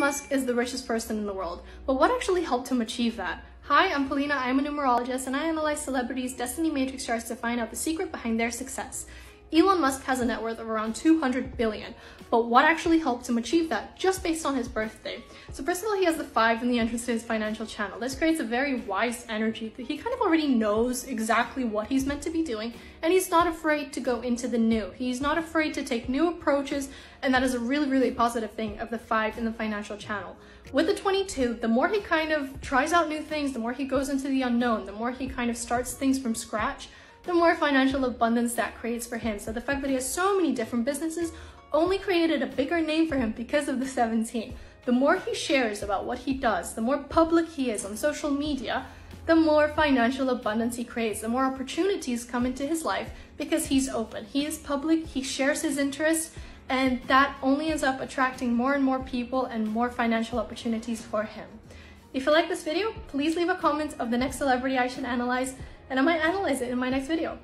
Musk is the richest person in the world, but what actually helped him achieve that? Hi, I'm Polina, I'm a numerologist, and I analyze celebrities' destiny matrix charts to find out the secret behind their success. Elon Musk has a net worth of around 200 billion, but what actually helped him achieve that just based on his birthday? So first of all, he has the five in the entrance to his financial channel. This creates a very wise energy that he kind of already knows exactly what he's meant to be doing, and he's not afraid to go into the new. He's not afraid to take new approaches, and that is a really, really positive thing of the five in the financial channel. With the 22, the more he kind of tries out new things, the more he goes into the unknown, the more he kind of starts things from scratch, the more financial abundance that creates for him. So the fact that he has so many different businesses only created a bigger name for him because of the 17. The more he shares about what he does, the more public he is on social media, the more financial abundance he creates, the more opportunities come into his life because he's open. He is public, he shares his interests, and that only ends up attracting more and more people and more financial opportunities for him. If you like this video, please leave a comment of the next celebrity I should analyze and I might analyze it in my next video.